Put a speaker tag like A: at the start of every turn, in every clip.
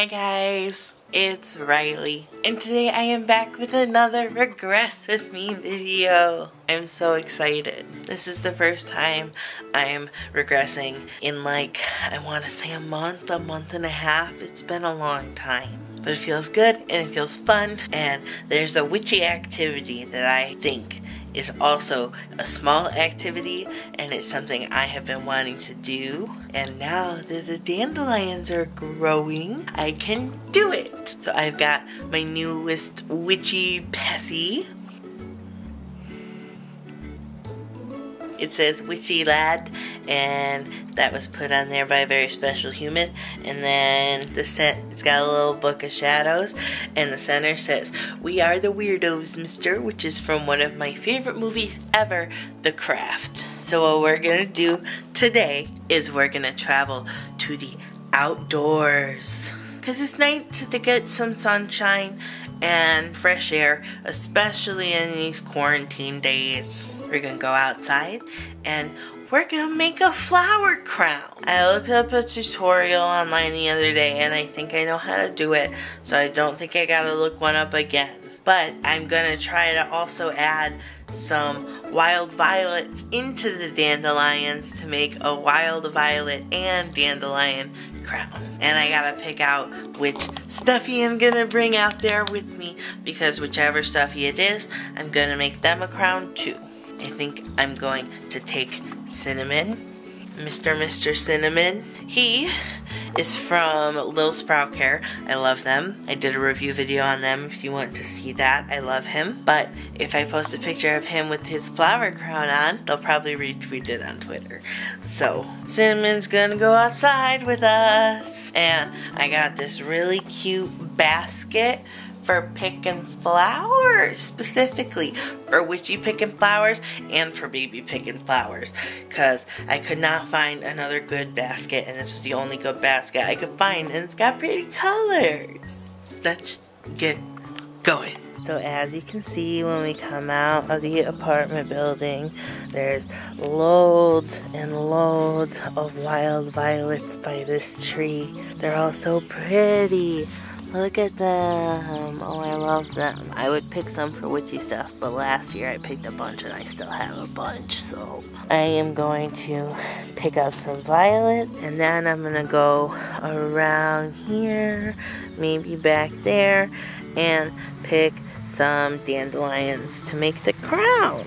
A: Hi guys, it's Riley and today I am back with another Regress With Me video. I'm so excited. This is the first time I'm regressing in like, I want to say a month, a month and a half. It's been a long time. But it feels good and it feels fun and there's a witchy activity that I think is also a small activity and it's something I have been wanting to do. And now that the dandelions are growing, I can do it. So I've got my newest witchy paci. It says Witchy Lad and that was put on there by a very special human. And then the set, it's got a little book of shadows, and the center says, "We are the weirdos, Mister," which is from one of my favorite movies ever, The Craft. So what we're gonna do today is we're gonna travel to the outdoors. Cause it's nice to get some sunshine and fresh air, especially in these quarantine days. We're gonna go outside and we're gonna make a flower crown. I looked up a tutorial online the other day and I think I know how to do it, so I don't think I gotta look one up again. But I'm gonna try to also add some wild violets into the dandelions to make a wild violet and dandelion crown. And I gotta pick out which stuffy I'm gonna bring out there with me because whichever stuffy it is, I'm gonna make them a crown too. I think I'm going to take Cinnamon. Mr. Mr. Cinnamon. He is from Lil Sprout Care. I love them. I did a review video on them if you want to see that. I love him. But if I post a picture of him with his flower crown on, they'll probably retweet it on Twitter. So, Cinnamon's gonna go outside with us. And I got this really cute basket for picking flowers, specifically for witchy picking flowers and for baby picking flowers. Because I could not find another good basket, and this was the only good basket I could find, and it's got pretty colors. Let's get going. So as you can see when we come out of the apartment building, there's loads and loads of wild violets by this tree. They're all so pretty. Look at them. Oh, I love them. I would pick some for witchy stuff, but last year I picked a bunch and I still have a bunch. So I am going to pick out some violet and then I'm going to go around here, maybe back there, and pick some dandelions to make the crown.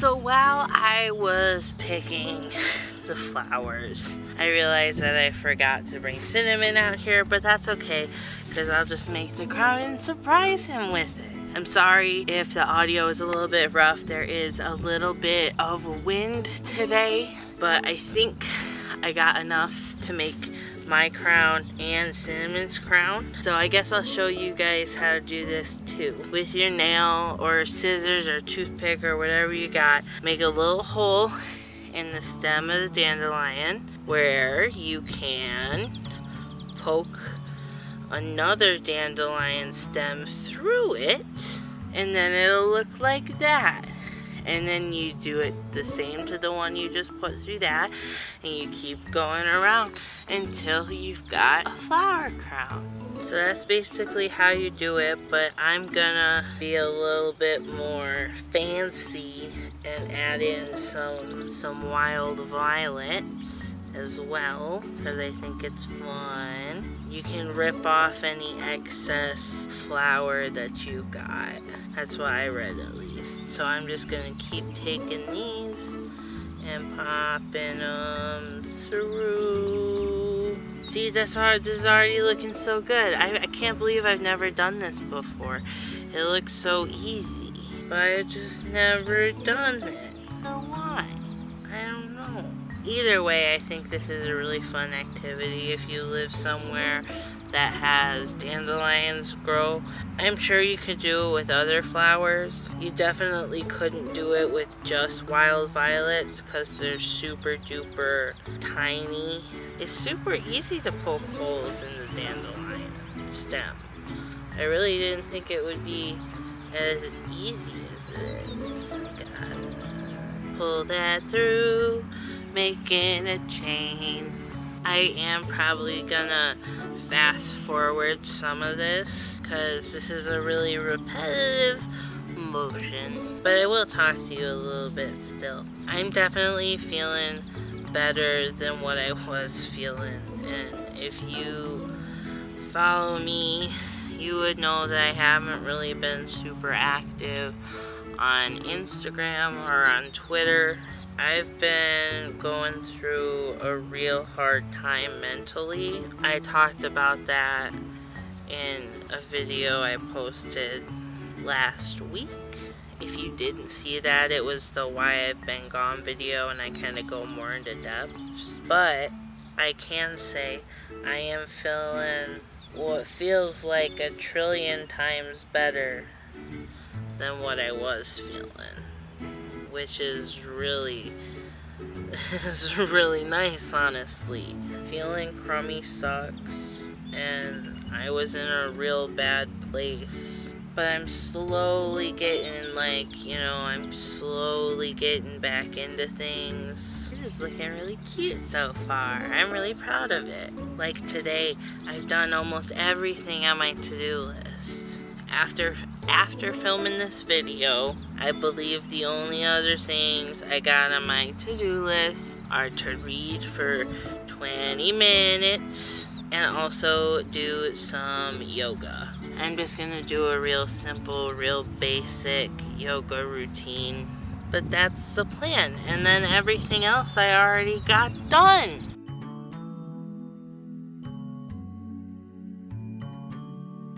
A: So while I was picking the flowers, I realized that I forgot to bring Cinnamon out here, but that's okay, because I'll just make the crown and surprise him with it. I'm sorry if the audio is a little bit rough. There is a little bit of wind today, but I think I got enough to make my crown and Cinnamon's crown. So I guess I'll show you guys how to do this too. With your nail or scissors or toothpick or whatever you got, make a little hole in the stem of the dandelion where you can poke another dandelion stem through it and then it'll look like that and then you do it the same to the one you just put through that and you keep going around until you've got a flower crown. So that's basically how you do it, but I'm gonna be a little bit more fancy and add in some some wild violets as well because I think it's fun. You can rip off any excess flower that you got. That's what I read at least. So I'm just gonna keep taking these and popping them through. See, that's hard. This is already looking so good. I, I can't believe I've never done this before. It looks so easy. but I just never done it. For why? I don't know. Either way, I think this is a really fun activity if you live somewhere that has dandelions grow. I'm sure you could do it with other flowers. You definitely couldn't do it with just wild violets because they're super duper tiny. It's super easy to poke holes in the dandelion stem. I really didn't think it would be as easy as it is. Gotta pull that through, making a chain. I am probably gonna fast forward some of this because this is a really repetitive motion. But I will talk to you a little bit still. I'm definitely feeling better than what I was feeling. And if you follow me, you would know that I haven't really been super active on Instagram or on Twitter I've been going through a real hard time mentally. I talked about that in a video I posted last week. If you didn't see that, it was the Why I've Been Gone video, and I kind of go more into depth. But I can say I am feeling what feels like a trillion times better than what I was feeling which is really is really nice honestly. Feeling crummy sucks and I was in a real bad place. But I'm slowly getting like, you know, I'm slowly getting back into things. This is looking really cute so far. I'm really proud of it. Like today, I've done almost everything on my to-do list after after filming this video, I believe the only other things I got on my to-do list are to read for 20 minutes and also do some yoga. I'm just gonna do a real simple, real basic yoga routine. But that's the plan. And then everything else I already got done.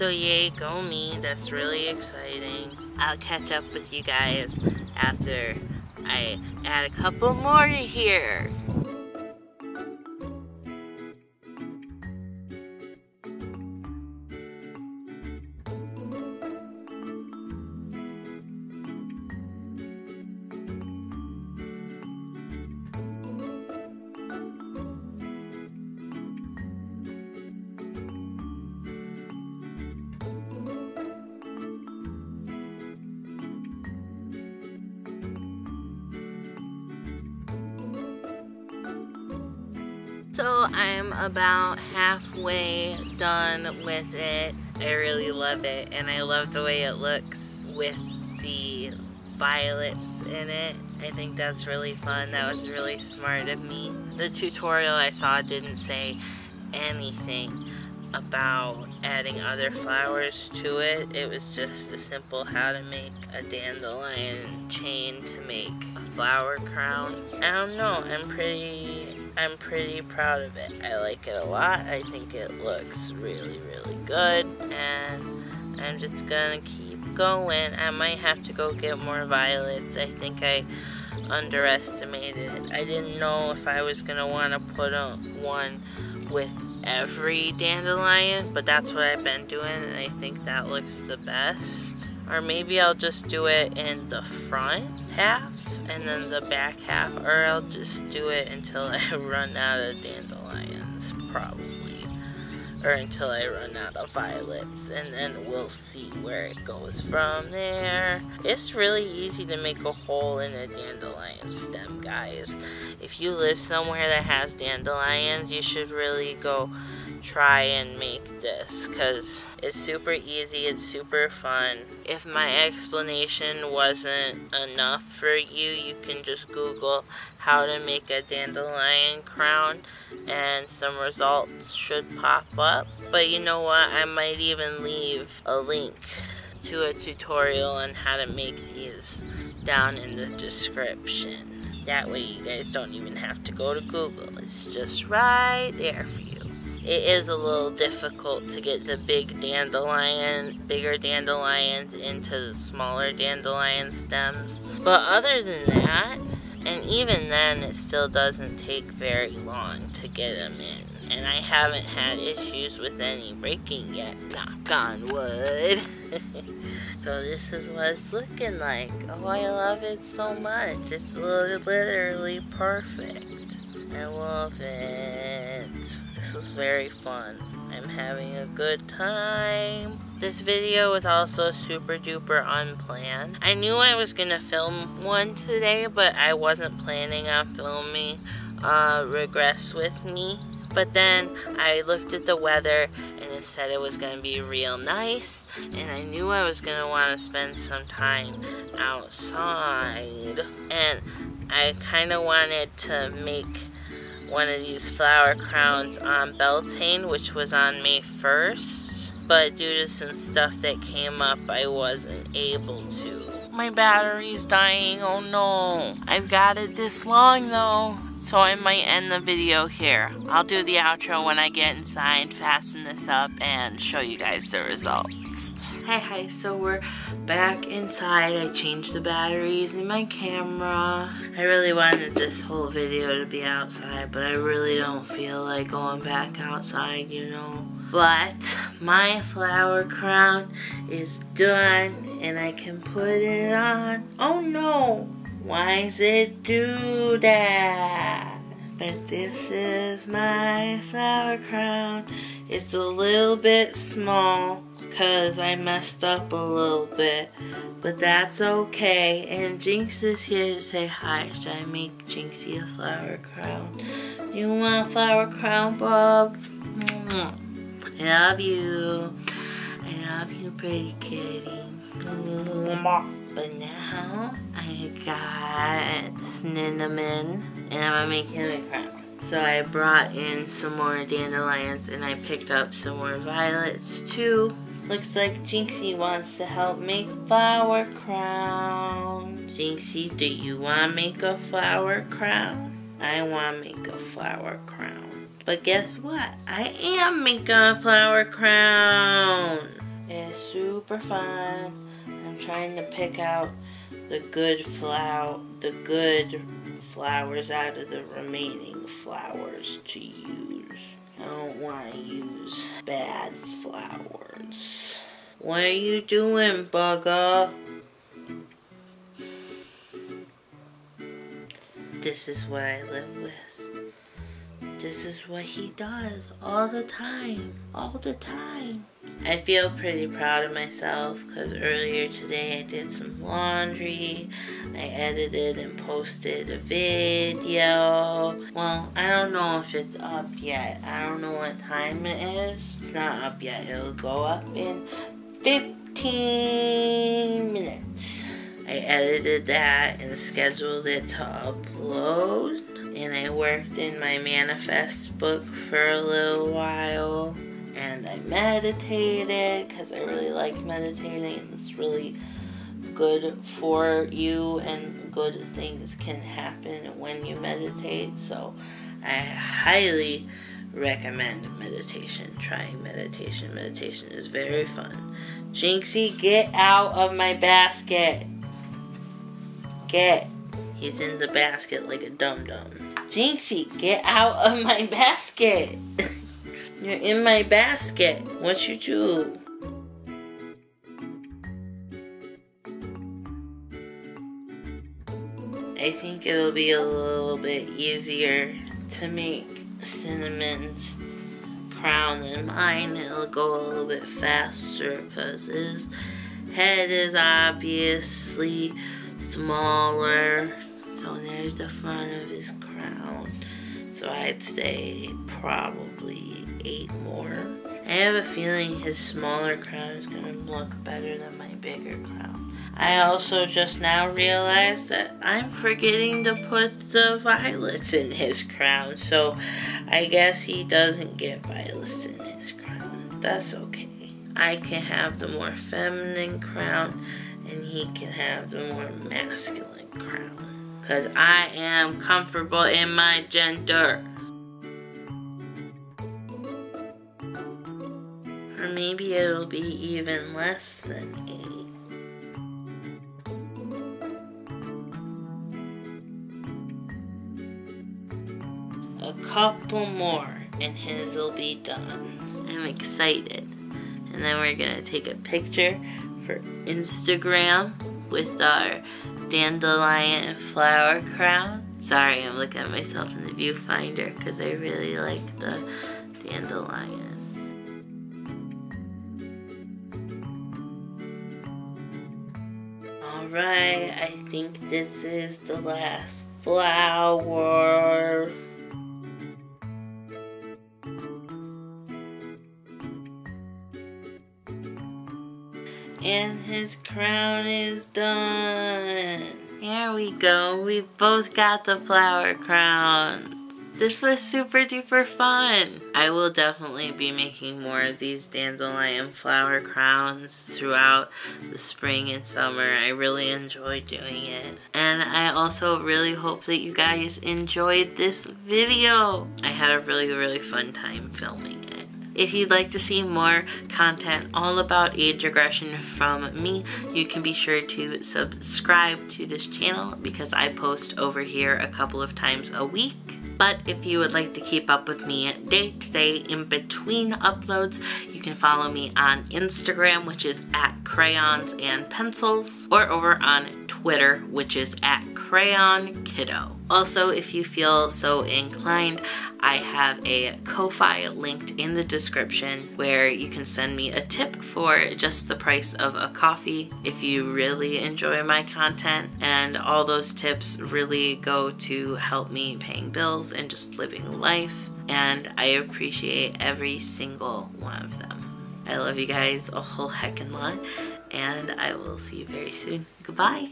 A: So yay, go me. That's really exciting. I'll catch up with you guys after I add a couple more to here. I'm about halfway done with it. I really love it and I love the way it looks with the violets in it. I think that's really fun. That was really smart of me. The tutorial I saw didn't say anything about adding other flowers to it. It was just a simple how to make a dandelion chain to make a flower crown. I don't know, I'm pretty I'm pretty proud of it. I like it a lot. I think it looks really, really good. And I'm just gonna keep going. I might have to go get more violets. I think I underestimated. I didn't know if I was gonna want to put on one with every dandelion, but that's what I've been doing, and I think that looks the best. Or maybe I'll just do it in the front half and then the back half, or I'll just do it until I run out of dandelions, probably. Or until I run out of violets, and then we'll see where it goes from there. It's really easy to make a hole in a dandelion stem, guys. If you live somewhere that has dandelions, you should really go try and make this because it's super easy, it's super fun. If my explanation wasn't enough for you, you can just Google how to make a dandelion crown and some results should pop up. But you know what, I might even leave a link to a tutorial on how to make these down in the description. That way you guys don't even have to go to Google. It's just right there for you. It is a little difficult to get the big dandelion, bigger dandelions into the smaller dandelion stems. But other than that, and even then, it still doesn't take very long to get them in. And I haven't had issues with any breaking yet, knock on wood. so this is what it's looking like. Oh, I love it so much. It's literally perfect. I love it. This is very fun. I'm having a good time. This video was also super duper unplanned. I knew I was gonna film one today, but I wasn't planning on filming uh, Regress with me. But then I looked at the weather and it said it was gonna be real nice, and I knew I was gonna wanna spend some time outside. And I kinda wanted to make one of these flower crowns on Beltane, which was on May 1st but due to some stuff that came up, I wasn't able to. My battery's dying, oh no. I've got it this long though, so I might end the video here. I'll do the outro when I get inside, fasten this up, and show you guys the results. Hey, hi, so we're back inside. I changed the batteries in my camera. I really wanted this whole video to be outside, but I really don't feel like going back outside, you know. But my flower crown is done and I can put it on. Oh no! Why does it do that? But this is my flower crown. It's a little bit small because I messed up a little bit. But that's okay. And Jinx is here to say hi. Should I make Jinxie a flower crown? You want a flower crown, Bob? I love you. I love you, pretty kitty. But now I got this cinnamon and I'm gonna make him a crown. So I brought in some more dandelions and I picked up some more violets too. Looks like Jinxie wants to help make flower crown. Jinxie, do you want to make a flower crown? I want to make a flower crown. But guess what? I am making a flower crown. It's super fun. I'm trying to pick out the good flower, the good flowers out of the remaining flowers to use. I don't want to use bad flowers. What are you doing, bugger? This is what I live with. This is what he does all the time, all the time. I feel pretty proud of myself because earlier today I did some laundry. I edited and posted a video. Well, I don't know if it's up yet. I don't know what time it is. It's not up yet. It'll go up in 15 minutes. I edited that and scheduled it to upload and I worked in my manifest book for a little while and I meditated because I really like meditating. It's really good for you and good things can happen when you meditate. So I highly recommend meditation. Trying meditation. Meditation is very fun. Jinxie, get out of my basket. Get. He's in the basket like a dum dum. Jinxie, get out of my basket. You're in my basket. What you do? I think it'll be a little bit easier to make Cinnamon's crown than mine. It'll go a little bit faster because his head is obviously smaller. So there's the front of his crown. So I'd say probably eight more. I have a feeling his smaller crown is going to look better than my bigger crown. I also just now realized that I'm forgetting to put the violets in his crown. So I guess he doesn't get violets in his crown. That's okay. I can have the more feminine crown and he can have the more masculine crown because I am comfortable in my gender. Or maybe it'll be even less than 8. A couple more and his will be done. I'm excited. And then we're gonna take a picture for Instagram with our dandelion flower crown. Sorry, I'm looking at myself in the viewfinder because I really like the dandelion. Alright, I think this is the last flower. And his crown is done. Here we go. We both got the flower crowns. This was super duper fun. I will definitely be making more of these dandelion flower crowns throughout the spring and summer. I really enjoy doing it. And I also really hope that you guys enjoyed this video. I had a really, really fun time filming it. If you'd like to see more content all about age regression from me, you can be sure to subscribe to this channel because I post over here a couple of times a week. But if you would like to keep up with me day to day in between uploads, you can follow me on Instagram, which is at crayons and pencils, or over on Twitter, which is at crayon kiddo. Also, if you feel so inclined, I have a Ko-Fi linked in the description where you can send me a tip for just the price of a coffee if you really enjoy my content. And all those tips really go to help me paying bills and just living life. And I appreciate every single one of them. I love you guys a whole heckin' lot, and I will see you very soon. Goodbye.